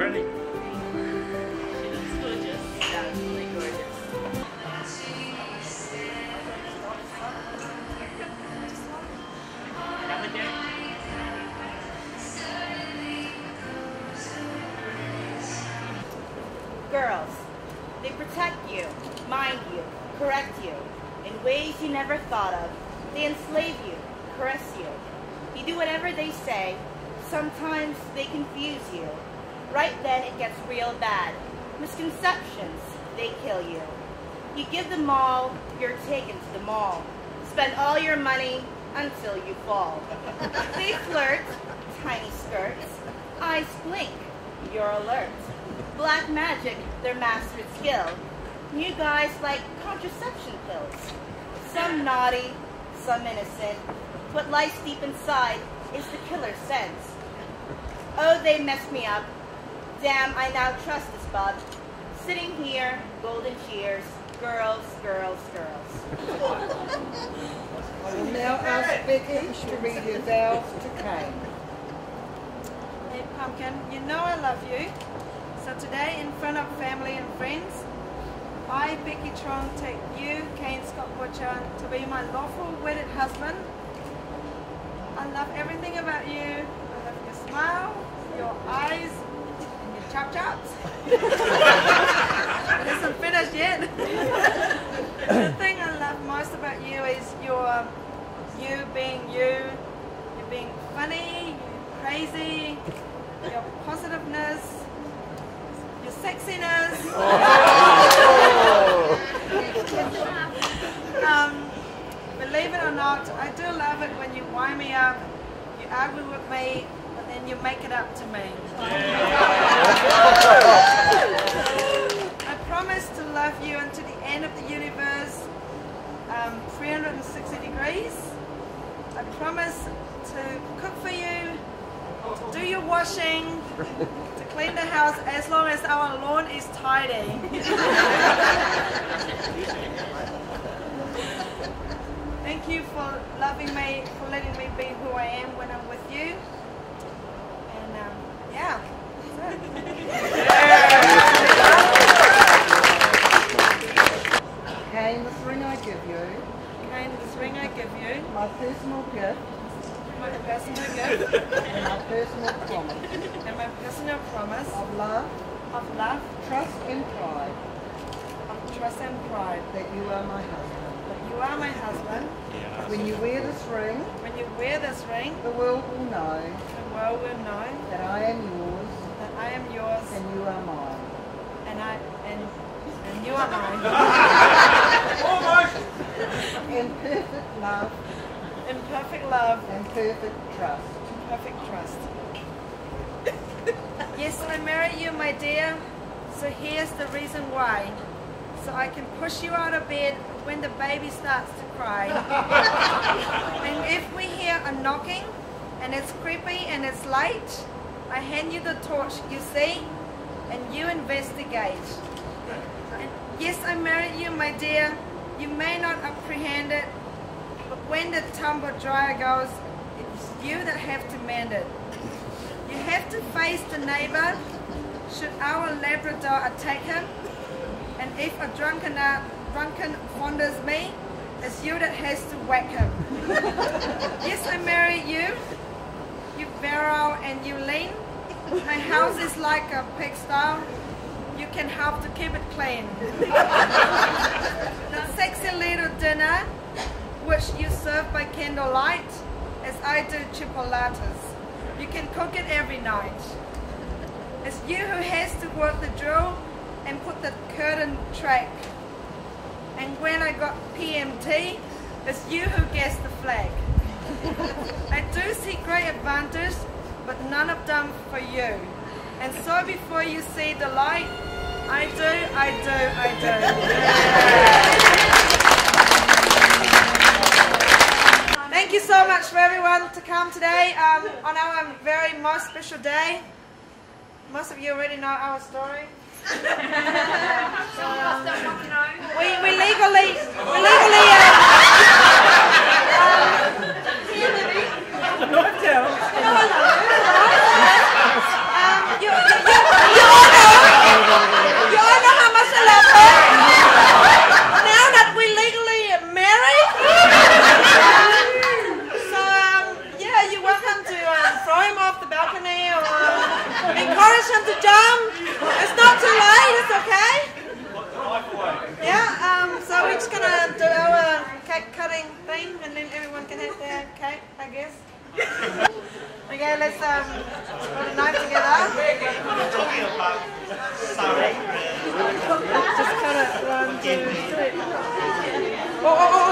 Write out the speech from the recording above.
pretty. Girls, they protect you, mind you, correct you in ways you never thought of. They enslave you, caress you. You do whatever they say. Sometimes they confuse you. Right then it gets real bad. Misconceptions, they kill you. You give them all, you're taken to the mall. Spend all your money until you fall. they flirt, tiny skirts. Eyes blink, you're alert. Black magic, their mastered skill. New guys like contraception pills. Some naughty, some innocent. What lies deep inside is the killer sense. Oh, they messed me up. Damn, I now trust this bub. Sitting here, golden cheers. Girls, girls, girls. I will now ask Becky to read your vows to Kaine. Hey Pumpkin, you know I love you. So today, in front of family and friends, I, Becky Trong, take you, Kaine Scott Butcher, to be my lawful wedded husband. I love everything about you. I love your smile, your eyes, and your chop chops. it isn't finished yet. the thing I love most about you is your you being you, You're being funny, you're crazy, your positiveness, your sexiness. um, believe it or not, I do love it when you wind me up, you argue with me, then you make it up to me. I promise to love you until the end of the universe, um, 360 degrees. I promise to cook for you, to do your washing, to clean the house as long as our lawn is tidy. Thank you for loving me, for letting me be who I am when I'm with you. And yeah, that's this ring I give you, Kaine, this ring I give you, my personal gift. My personal gift. And my personal promise. And my personal promise. Of love, of love, trust and pride. Of trust and pride. that you are my husband. That you are my husband. When you wear this ring, When you wear this ring, the world will know the world will know that I am yours that I am yours and you are mine. and I and and you are mine. Almost. In perfect love In perfect love, and perfect trust. In perfect trust. yes, I marry you, my dear. So here's the reason why. So I can push you out of bed when the baby starts to cry. and if we hear a knocking and it's creepy and it's late, I hand you the torch, you see, and you investigate. Yes, I married you, my dear. You may not apprehend it, but when the tumble dryer goes, it's you that have to mend it. You have to face the neighbor should our Labrador attack him. And if a drunken, uh, drunken wanders me, it's you that has to whack him. yes, I married you. You barrel and you lean. My house is like a pigsty. You can help to keep it clean. the sexy little dinner, which you serve by candlelight, as I do chipolatas. You can cook it every night. It's you who has to work the drill and put the curtain track. And when I got PMT, it's you who gets the flag. I do see great advantage, but none of them for you. And so before you see the light, I do, I do, I do. Thank you so much for everyone to come today um, on our very most special day. Most of you already know our story. we, we legally, we legally, uh, Mr. Dumb. It's not too late, it's okay. Yeah, um, so we're just going to do our cake cutting thing and then everyone can have their cake, I guess. okay, let's um, put a knife together. Sorry. Just cut it, one, two, three. Oh, oh, oh. oh.